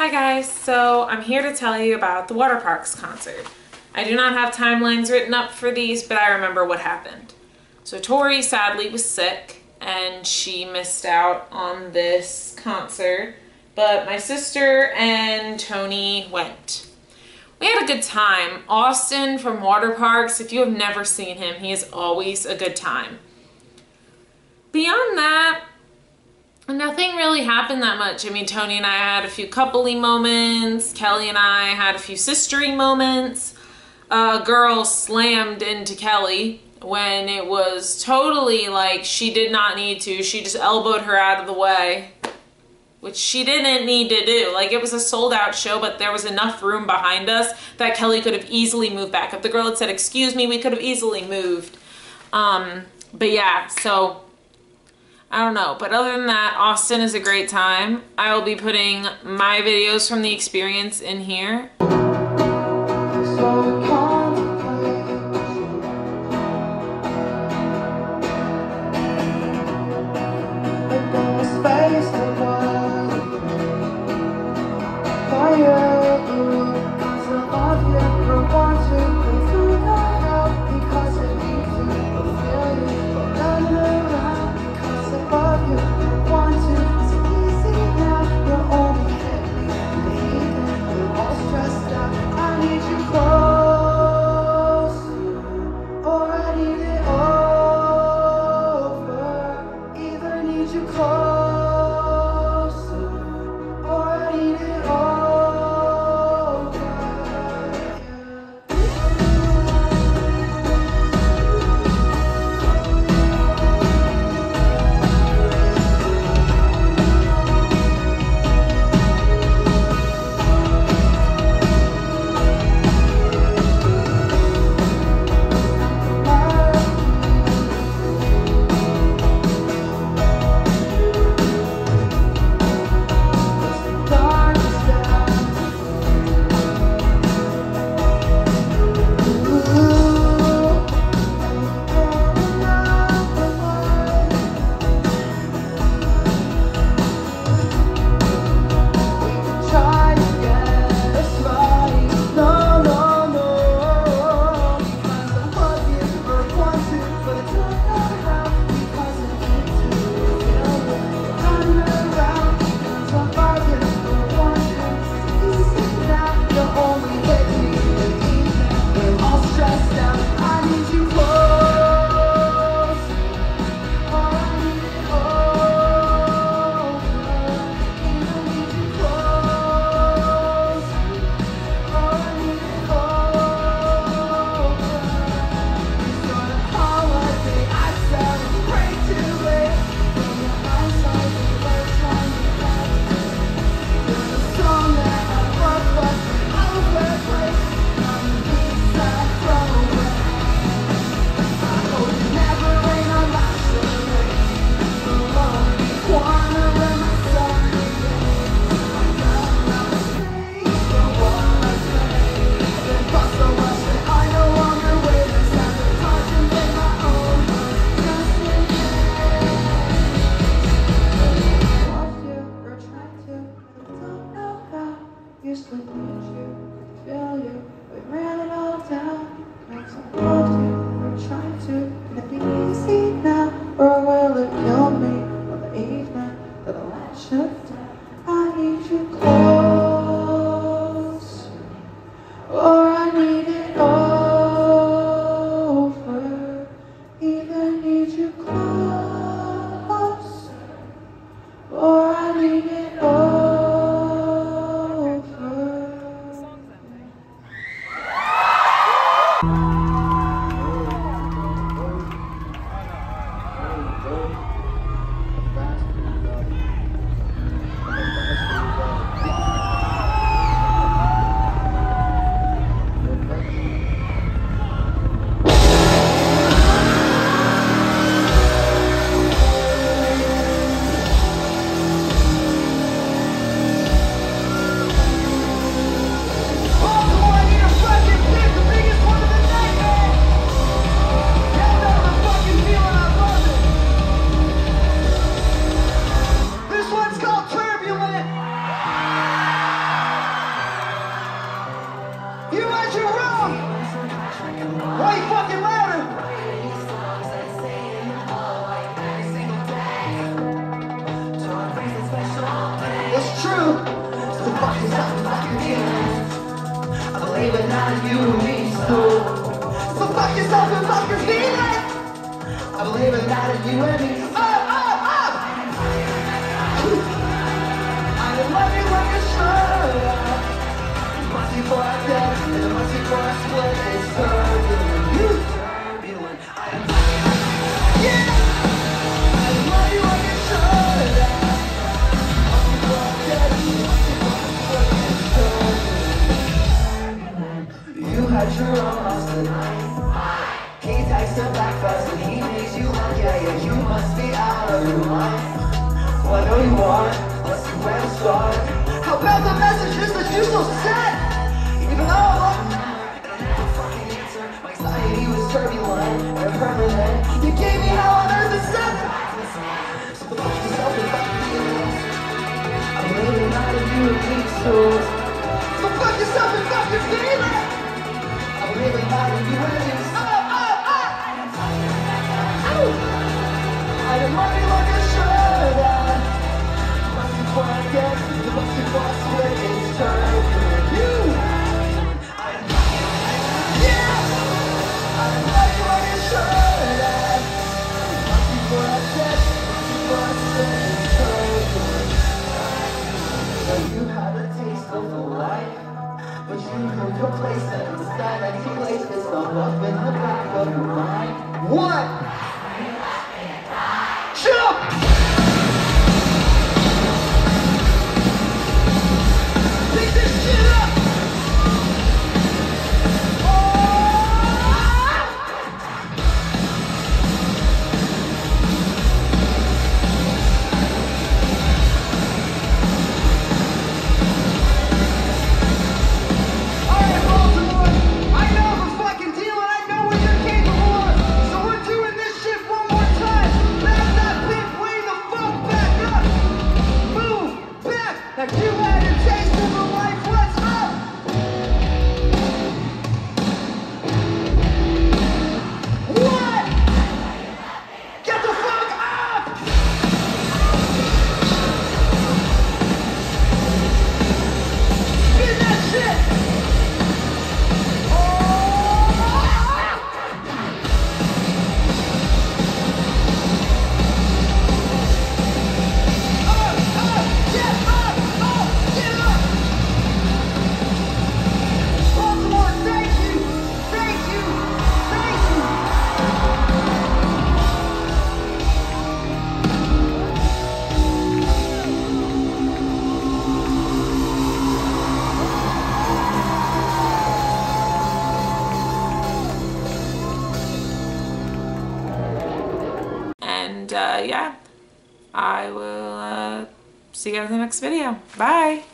Hi guys, so I'm here to tell you about the Waterparks concert. I do not have timelines written up for these, but I remember what happened. So Tori sadly was sick and she missed out on this concert, but my sister and Tony went. We had a good time. Awsten from Waterparks, if you have never seen him, he is always a good time. Beyond that, nothing really happened that much. I mean, Tony and I had a few coupley moments. Kelly and I had a few sistery moments. A girl slammed into Kelly when it was totally like she did not need to. She just elbowed her out of the way, which she didn't need to do. Like it was a sold out show, but there was enough room behind us that Kelly could have easily moved back. If the girl had said, excuse me, we could have easily moved. Um, but yeah, so I don't know. But other than that, Awsten is a great time. I will be putting my videos from the experience in here. used to need you, feel you. We ran it all down, cause I loved you. We're trying to, can it be easy now, or will it kill me on the evening that the light shuts down? I need you. fucking? It's true. Fuck. I believe it now you and me, so. So fuck yourself and fuck your feelings. I believe you and me, See where to start. How about the messages that you still sent? Even though I love you, never fucking answer. My anxiety was turbulent and permanent. You gave me hell on earth said So fuck yourself and fuck feelings. I'm living out of you me, so. So fuck yourself and fuck your feelings. I'm living out of you and me, so. Oh, oh, oh! I didn't love you like I should. Complacent and you placed yourself up in the back of your mind. What? Back like you And uh, yeah, I will uh, see you guys in the next video. Bye.